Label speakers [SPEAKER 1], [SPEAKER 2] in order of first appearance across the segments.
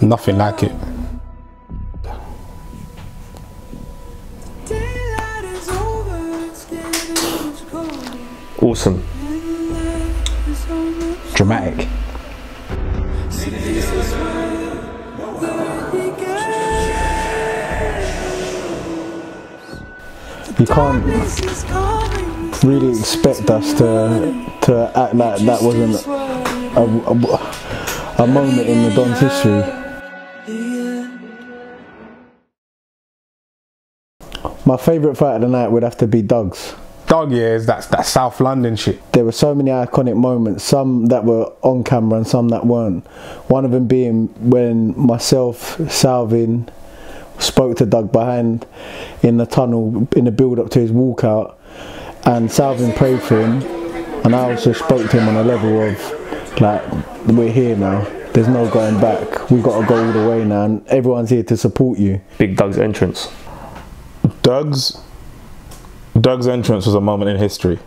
[SPEAKER 1] Nothing like it.
[SPEAKER 2] Awesome.
[SPEAKER 3] Dramatic. You can't really expect us to to act like that wasn't a, a, a moment in the Don's history. My favourite fight of the night would have to be Doug's.
[SPEAKER 1] Dog years, that's that South London shit.
[SPEAKER 3] There were so many iconic moments, some that were on camera and some that weren't. One of them being when myself, Salvin, spoke to Doug behind in the tunnel in the build up to his walkout, and Salvin prayed for him, and I also spoke to him on a level of like, we're here now. There's no going back. We've got to go all the way now, and everyone's here to support you.
[SPEAKER 2] Big Doug's entrance.
[SPEAKER 1] Doug's Doug's entrance was a moment in history.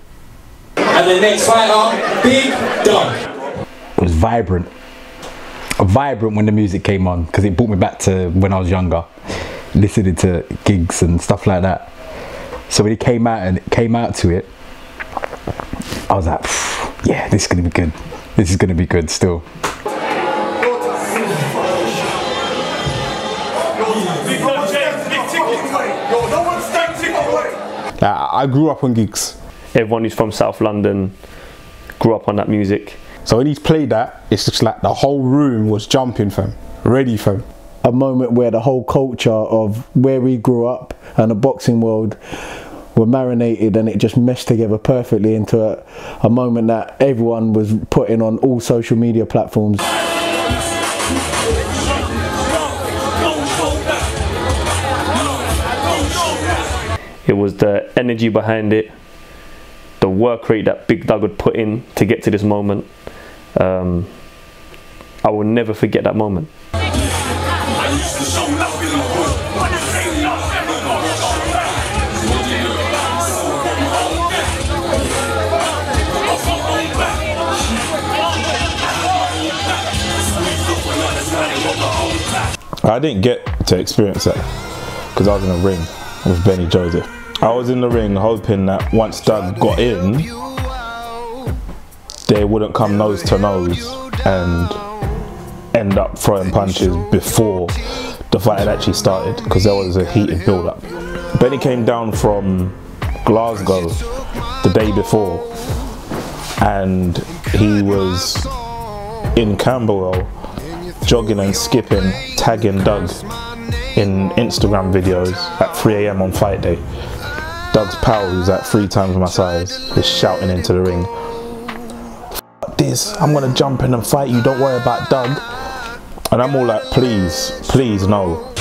[SPEAKER 4] And the next fighter, Big Doug.
[SPEAKER 3] It was vibrant. Vibrant when the music came on because it brought me back to when I was younger, listening to Giggs and stuff like that. So when he came out and came out to it, I was like, yeah, this is gonna be good. This is gonna be good still.
[SPEAKER 1] Uh, I grew up on Giggs.
[SPEAKER 2] Everyone who's from South London grew up on that music.
[SPEAKER 1] So when he played that, it's just like the whole room was jumping for him, ready for him.
[SPEAKER 3] A moment where the whole culture of where we grew up and the boxing world were marinated and it just meshed together perfectly into a, a moment that everyone was putting on all social media platforms.
[SPEAKER 2] It was the energy behind it, the work rate that Big Doug would put in to get to this moment. Um, I will never forget that moment.
[SPEAKER 1] I didn't get to experience that because I was in a ring with Benny Joseph. I was in the ring hoping that once Doug got in, they wouldn't come nose to nose and end up throwing punches before the fight had actually started because there was a heated build up. Benny came down from Glasgow the day before and he was in Camberwell jogging and skipping, tagging Doug in Instagram videos at 3am on fight day. Doug's pal, who's at three times my size, is shouting into the ring, F this, I'm gonna jump in and fight you, don't worry about Doug. And I'm all like, please, please, no.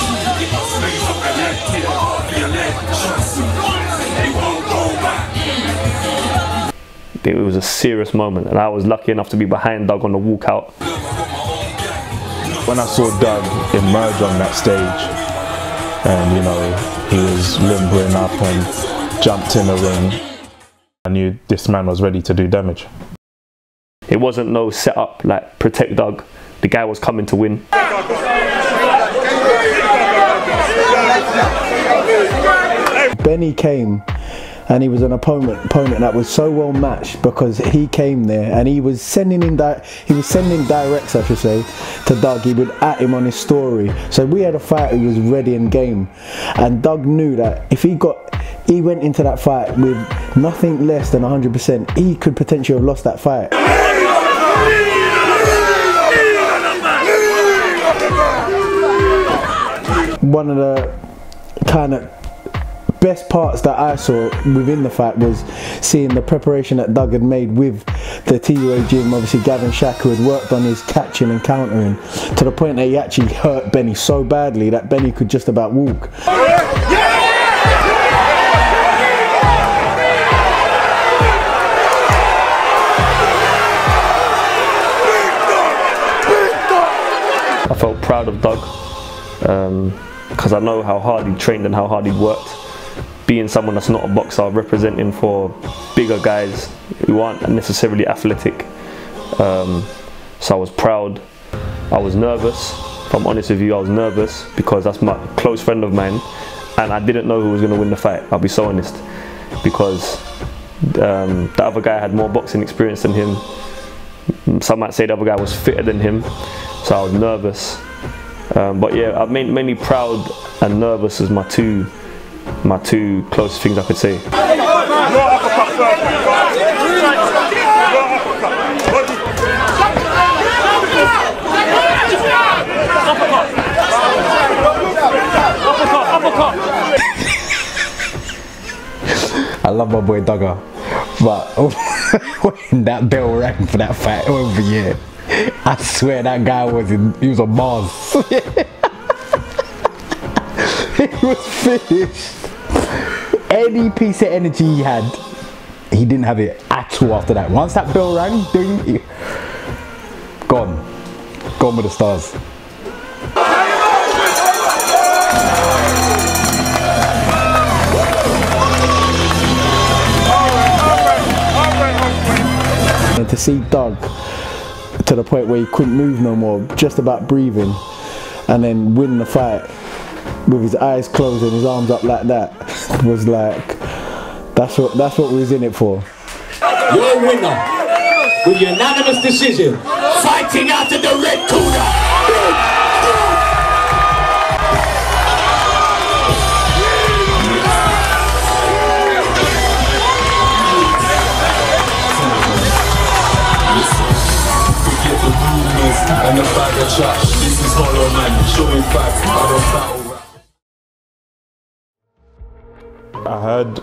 [SPEAKER 2] It was a serious moment, and I was lucky enough to be behind Doug on the walkout.
[SPEAKER 1] When I saw Doug emerge on that stage, and you know, he was limbering up and jumped in the ring, I knew this man was ready to do damage.
[SPEAKER 2] It wasn't no setup like protect Doug. The guy was coming to win.
[SPEAKER 3] Benny came and he was an opponent opponent that was so well matched because he came there and he was sending in di- he was sending directs I should say to Doug. He would at him on his story. So we had a fight who was ready and game. And Doug knew that if he got he went into that fight with nothing less than 100% he could potentially have lost that fight. One of the kind of best parts that I saw within the fight was seeing the preparation that Doug had made with the TUA gym. Obviously, Gavin Shack, who had worked on his catching and countering to the point that he actually hurt Benny so badly that Benny could just about walk.
[SPEAKER 2] I felt proud of Doug um, because I know how hard he trained and how hard he worked. Being someone that's not a boxer, representing for bigger guys who aren't necessarily athletic. Um, so I was proud I was nervous. If I'm honest with you, I was nervous because that's my close friend of mine, and I didn't know who was going to win the fight. I'll be so honest, because um, the other guy had more boxing experience than him. Some might say the other guy was fitter than him, so I was nervous. Um, but yeah, I'm mainly proud and nervous as my two my two closest things I could say.
[SPEAKER 5] I love my boy Duggar, but when that bell rang for that fight over here, I swear that guy was in, he was on Mars. he was finished. Any piece of energy he had, he didn't have it at all after that. Once that bell rang, ding, gone, gone with the stars.
[SPEAKER 3] And to see Doug to the point where he couldn't move no more, just about breathing, and then win the fight with his eyes closed and his arms up like that was like that's what that's what we was in it for.
[SPEAKER 4] Your winner, with unanimous decision, fighting out the red corner.
[SPEAKER 6] I
[SPEAKER 1] had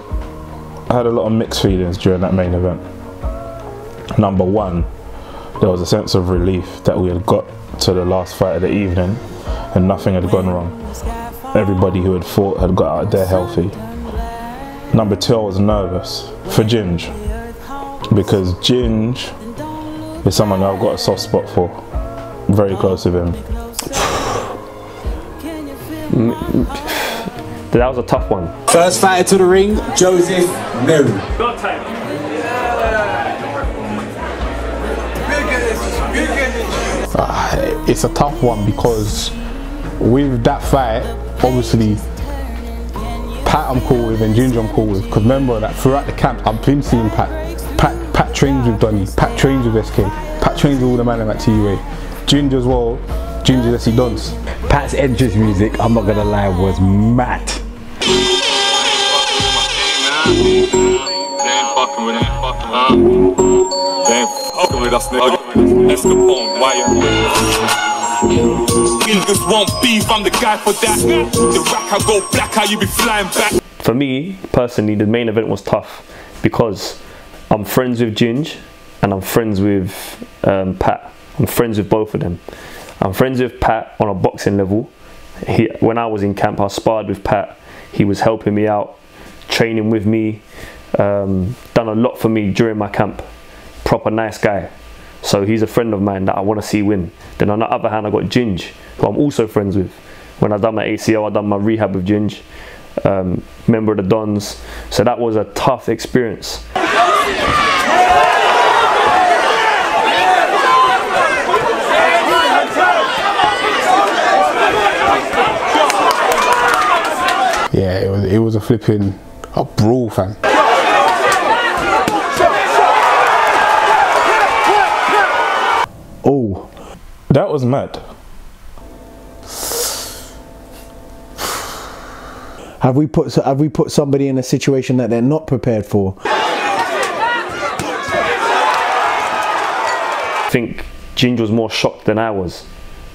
[SPEAKER 1] I had a lot of mixed feelings during that main event. Number one, there was a sense of relief that we had got to the last fight of the evening and nothing had gone wrong. Everybody who had fought had got out there healthy. Number two, I was nervous for Ginge because Ginge is someone I've got a soft spot for. Very close with him.
[SPEAKER 2] That was a tough one.
[SPEAKER 4] First fighter to the ring, Joseph Meru.
[SPEAKER 7] Ah, it's a tough one because with that fight, obviously, Pat I'm cool with and Ginger I'm cool with. Because remember that throughout the camp, I've been seeing Pat. Pat, Pat trains with Donny. Pat trains with SK. Pat trains with all the man at TUA. Ginger as well. Ginger as he dons.
[SPEAKER 5] Pat's entrance music, I'm not gonna lie, was mad.
[SPEAKER 6] They ain't fucking with us, nigga. Escapone, why you? Niggas beef, I'm the guy for that. The rack, I go black, how you be flying back?
[SPEAKER 2] For me personally, the main event was tough because I'm friends with Ginge and I'm friends with um, Pat. I'm friends with both of them. I'm friends with Pat on a boxing level. He, when I was in camp, I sparred with Pat. He was helping me out, training with me, um, done a lot for me during my camp. Proper nice guy. So he's a friend of mine that I want to see win. Then on the other hand, I got Ginge, who I'm also friends with. When I done my ACL, I done my rehab with Ginge. Um, member of the Dons. So that was a tough experience.
[SPEAKER 7] Yeah, it was it was a flipping a brawl, fam.
[SPEAKER 3] Oh,
[SPEAKER 1] That was mad.
[SPEAKER 3] have we put have we put somebody in a situation that they're not prepared for?
[SPEAKER 2] I think Ginger was more shocked than I was.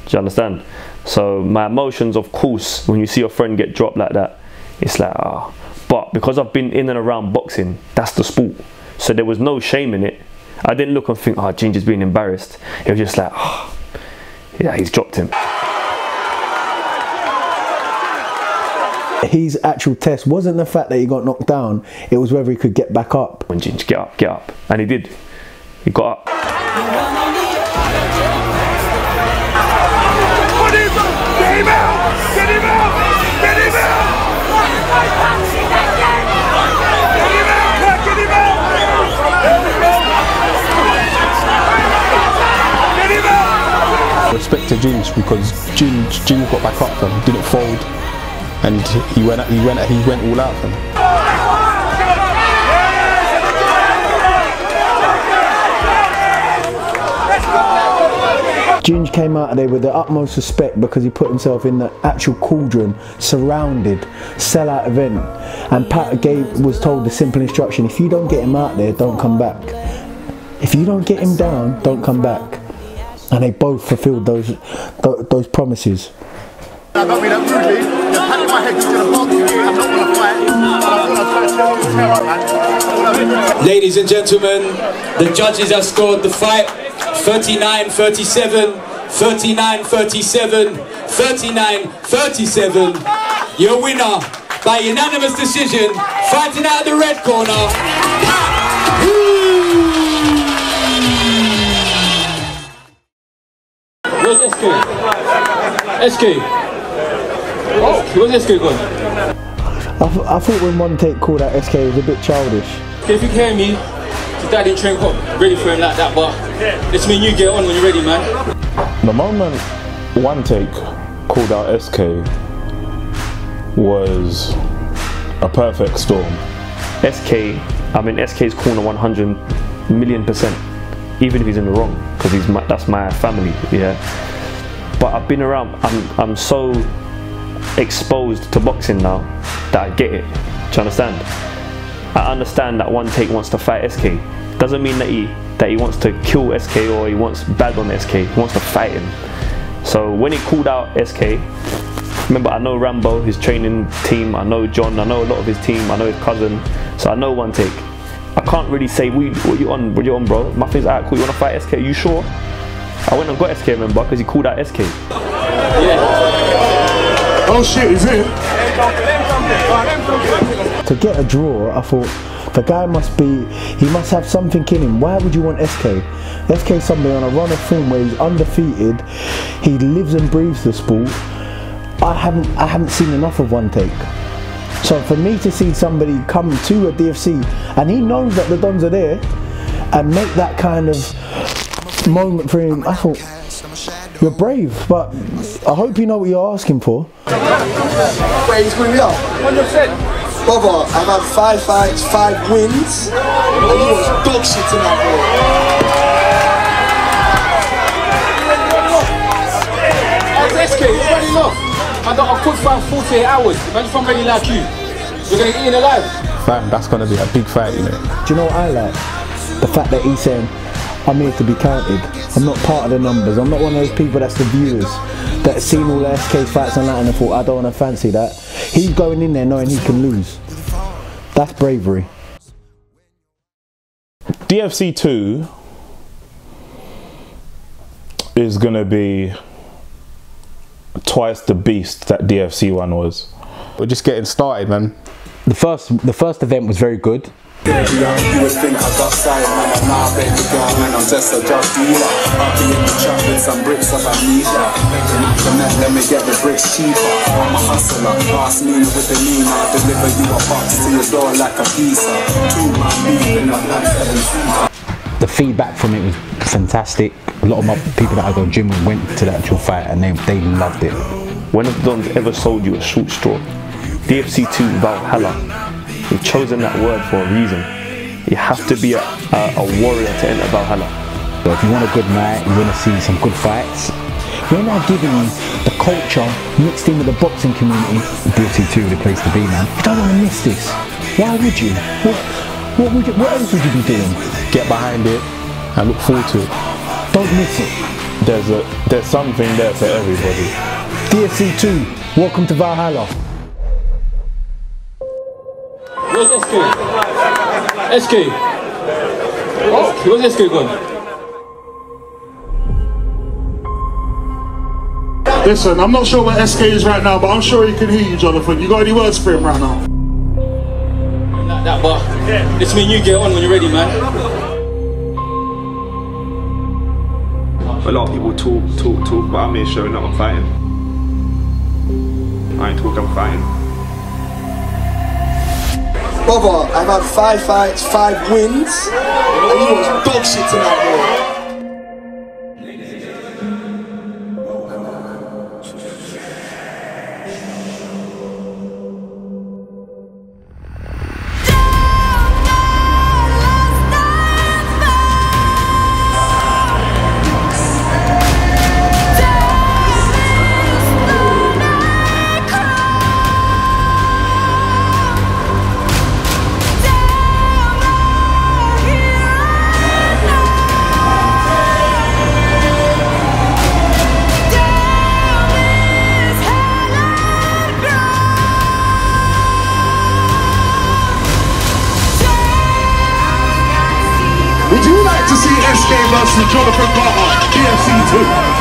[SPEAKER 2] Do you understand? So my emotions, of course, when you see your friend get dropped like that, it's like ah. But because I've been in and around boxing, that's the sport. So there was no shame in it. I didn't look and think, ah, oh, Ginger's being embarrassed. It was just like, ah, yeah, he's dropped him.
[SPEAKER 3] His actual test wasn't the fact that he got knocked down; it was whether he could get back up.
[SPEAKER 2] When Ginger, get up, get up, and he did. He got up.
[SPEAKER 7] Respect respect to Ginge because Ginge, Ginge got back up and didn't fold, and he went he went he went all out him.
[SPEAKER 3] Ginge came out of there with the utmost respect because he put himself in the actual cauldron, surrounded, sellout event. And Pat gave was told the simple instruction: if you don't get him out there, don't come back. If you don't get him down, don't come back. And they both fulfilled those tho- those promises.
[SPEAKER 8] I got me that rudely, just patted my head into the box. I'm not gonna fight, but I'm gonna try to show you terror, man.
[SPEAKER 4] Ladies and gentlemen, the judges have scored the fight 39 37, 39 37, 39 37. Your winner by unanimous decision, fighting out of the red corner. Where's SK? SK. Where's SK gone?
[SPEAKER 3] I, th- I thought when one take called out SK was a bit childish.
[SPEAKER 4] If you hear me, your dad didn't train up ready for him like that, but it's me mean you get on when you're ready, man.
[SPEAKER 1] The moment one take called out SK was a perfect storm.
[SPEAKER 2] SK, I'm in SK's corner 100 million percent, even if he's in the wrong, because he's my, that's my family, yeah. But I've been around. I'm I'm so exposed to boxing now that I get it. Do you understand? I understand that one take wants to fight SK. Doesn't mean that he that he wants to kill SK or he wants bad on SK. He wants to fight him. So when he called out SK, remember I know Rambo, his training team. I know John. I know a lot of his team. I know his cousin. So I know one take. I can't really say what you on, what you on, bro. My thing's alright, cool. You wanna fight SK? You sure? I went and got SK, remember, because he called out SK.
[SPEAKER 8] Oh shit, is it?
[SPEAKER 3] To get a draw, I thought the guy must be, he must have something in him. Why would you want SK? SK somebody on a run of form where he's undefeated, he lives and breathes the sport. I haven't, I haven't seen enough of one take. So for me to see somebody come to a DFC and he knows that the Dons are there and make that kind of moment for him, I thought, you're brave, but I hope you know what you're asking for.
[SPEAKER 8] Wait, he's going me up. 100%. Brother, I've had five fights, five wins, and you was dog shit tonight, bro.
[SPEAKER 4] Hey, SK, it's running off. I got a quick fight 48 hours. Imagine if I'm ready like you. You're gonna eat in alive.
[SPEAKER 7] Fam, that's gonna be a big fight, you know.
[SPEAKER 3] Do you know what I like? The fact that he's saying, I'm here to be counted. I'm not part of the numbers. I'm not one of those people that's the viewers that have seen all the SK fights and that and I thought, I don't want to fancy that. He's going in there knowing he can lose. That's bravery.
[SPEAKER 1] DFC 2 is going to be twice the beast that DFC 1 was.
[SPEAKER 7] We're just getting started, man.
[SPEAKER 5] The first the first event was very good.
[SPEAKER 9] You would think I got sight, man, I'm now baby girl, man, I'm just a drug dealer. I'll be in the trap with some bricks of amnesia. The net, let me get the bricks cheaper. I'm a hustler, ask me with the mean, I'll deliver you a box to your door like a pizza. Two man beef in a like.
[SPEAKER 5] The feedback from it was fantastic. A lot of my people that I go gym with went to the actual fight and they, they loved it.
[SPEAKER 2] When have the Dons ever sold you a short straw? DFC 2 Valhalla. You've chosen that word for a reason. You have to be a, a, a warrior to enter Valhalla.
[SPEAKER 5] So if you want a good night, you want to see some good fights,
[SPEAKER 3] We're now giving you the culture mixed in with the boxing community.
[SPEAKER 5] DFC 2 the place to be, man.
[SPEAKER 3] You don't want to miss this. Why would you? What, what, would you, what else would you be doing?
[SPEAKER 7] Get behind it and look forward to it.
[SPEAKER 3] Don't miss it.
[SPEAKER 1] There's a there's something there for everybody.
[SPEAKER 3] DFC 2, welcome to Valhalla.
[SPEAKER 4] SK? SK. Oh, where's SK gone?
[SPEAKER 8] Listen, I'm not sure where SK is right now, but I'm sure he can hear you, Jonathan. You got any words for him right now?
[SPEAKER 4] Like that, but let's mean you get on when you're ready, man.
[SPEAKER 10] A lot of people talk, talk, talk, but I'm here showing up I'm fighting. I ain't talking, I'm fighting.
[SPEAKER 8] Brother, I've had five fights, five wins, and you was dog shit tonight, bro.
[SPEAKER 11] Versus Jonathan Carter, DFC 2?